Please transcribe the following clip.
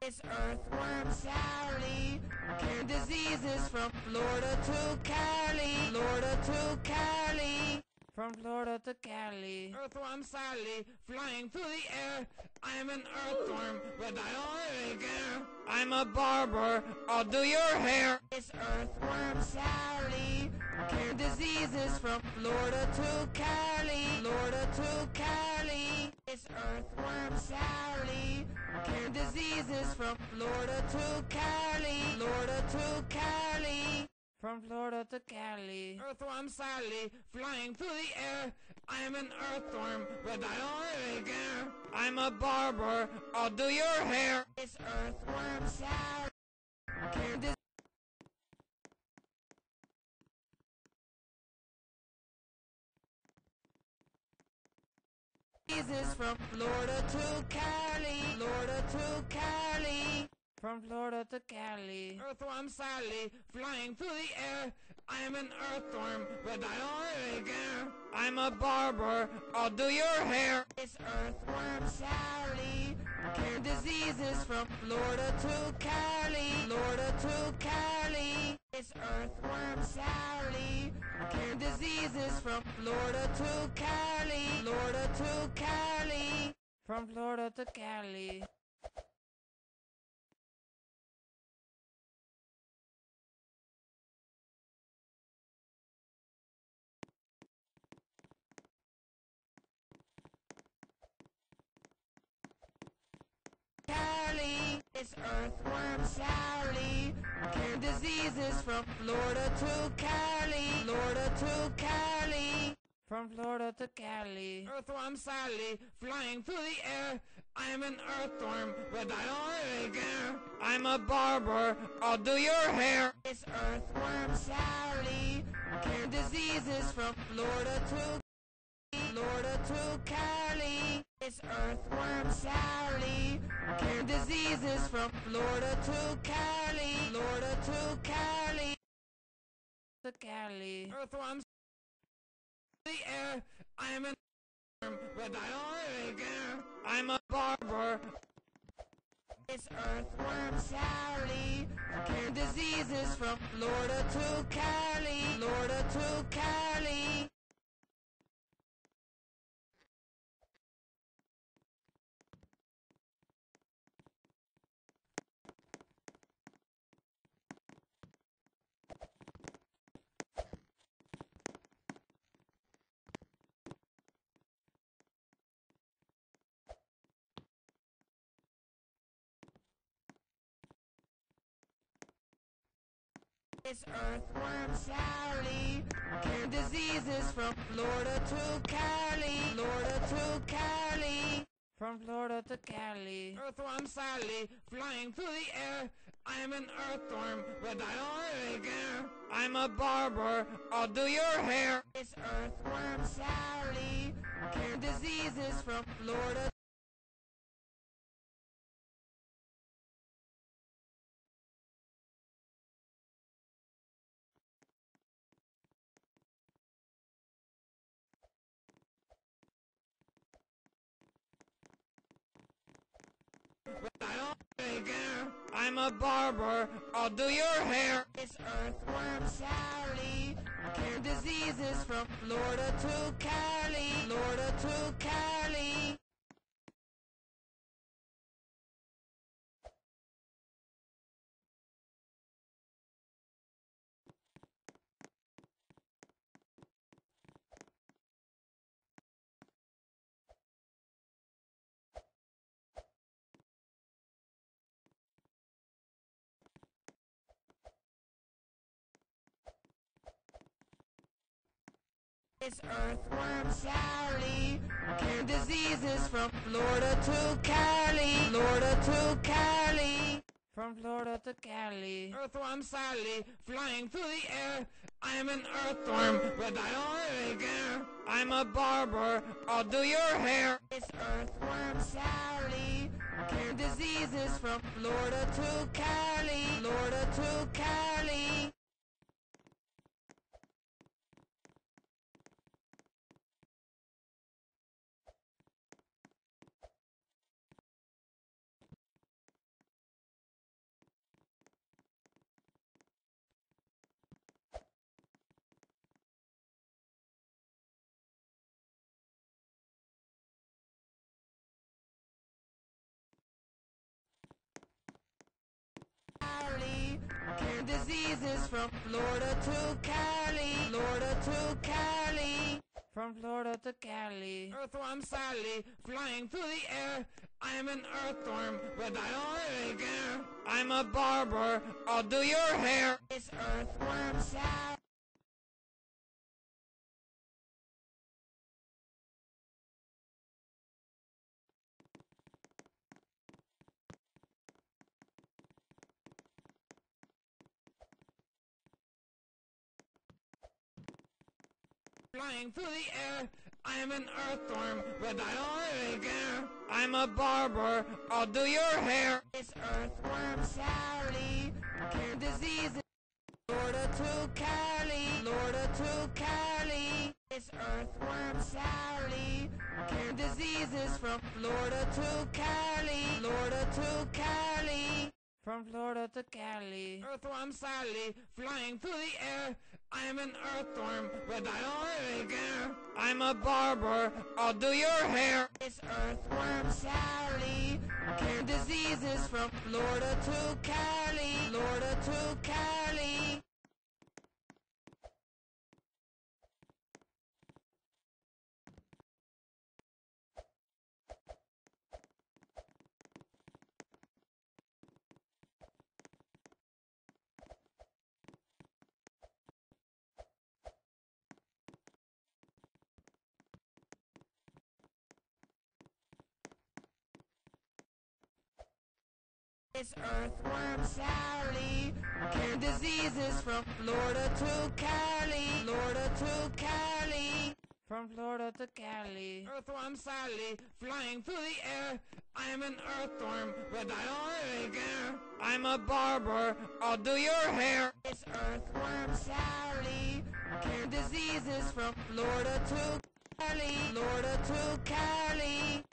It's Earthworm Sally. Cure diseases from Florida to Cali. Florida to Cali. From Florida to Cali. Earthworm Sally, flying through the air. I'm an earthworm, but I don't really care. I'm a barber. I'll do your hair. It's Earthworm Sally. Cure diseases from Florida to Cali. Florida to Cali. It's Earthworm Sally. Cure diseases from Florida to Cali. Florida to Cali. From Florida to Cali. Earthworm Sally, flying through the air. I'm an earthworm, but I don't really care. I'm a barber. I'll do your hair. It's Earthworm Sally. Cure diseases diseases from Florida to Cali, Florida to Cali. From Florida to Cali. Earthworm Sally, flying through the air. I am an earthworm, but I don't really care. I'm a barber. I'll do your hair. It's Earthworm Sally. Cure diseases from Florida to Cali, Florida to Cali. It's Earthworm Sally. From Florida to Cali, Florida to Cali. From Florida to Cali. Cali, it's Earthworm Sally. Cure diseases from Florida to Cali, Florida to Cali. From Florida to Cali. Earthworm Sally, flying through the air. I'm an earthworm, but I don't really care. I'm a barber. I'll do your hair. It's Earthworm Sally. Cure diseases from Florida to Cali. Florida to Cali. It's Earthworm Sally. Cure diseases from Florida to Cali, Florida to Cali. To Cali. Earthworms the air. I am an earthworm, but I don't care. I'm a barber. It's Earthworm Sally. Cure diseases from Florida to Cali, Florida to Cali. It's Earthworm Sally. Cure diseases from Florida to Cali, Florida to Cali. From Florida to Cali. Earthworm Sally, flying through the air. I am an earthworm, but I don't really care. I'm a barber. I'll do your hair. It's Earthworm Sally. Cure diseases from Florida. I don't care. I'm a barber. I'll do your hair. It's Earthworm Sally. Cure diseases from Florida to Cali, Florida to Cali. It's Earthworm Sally. Cure diseases from Florida to Cali, Florida to Cali. From Florida to Cali. Earthworm Sally, flying through the air. I am an earthworm, but I don't really care. I'm a barber. I'll do your hair. It's Earthworm Sally. Cure diseases from Florida to Cali, Florida to Cali. Diseases from Florida to Cali. Florida to Cali. From Florida to Cali. Earthworm Sally, flying through the air. I'm an earthworm, but I don't really care. I'm a barber. I'll do your hair. It's Earthworm Sally. Flying through the air, I'm an earthworm, but I don't really care. I'm a barber. I'll do your hair. It's Earthworm Sally, cure diseases. From Florida to Cali, Florida to Cali. It's Earthworm Sally, cure diseases from Florida to Cali, Florida to Cali. From Florida to Cali. Earthworm Sally, flying through the air. I'm an earthworm, but I don't really care. I'm a barber. I'll do your hair. It's Earthworm Sally, cure diseases from Florida to Cali, Florida to Cali. It's Earthworm Sally, cure diseases from Florida to Cali, Florida to Cali. From Florida to Cali. Earthworm Sally, flying through the air. I'm an earthworm, but I don't really care. I'm a barber. I'll do your hair. It's Earthworm Sally, cure diseases from Florida to Cali, Florida to Cali.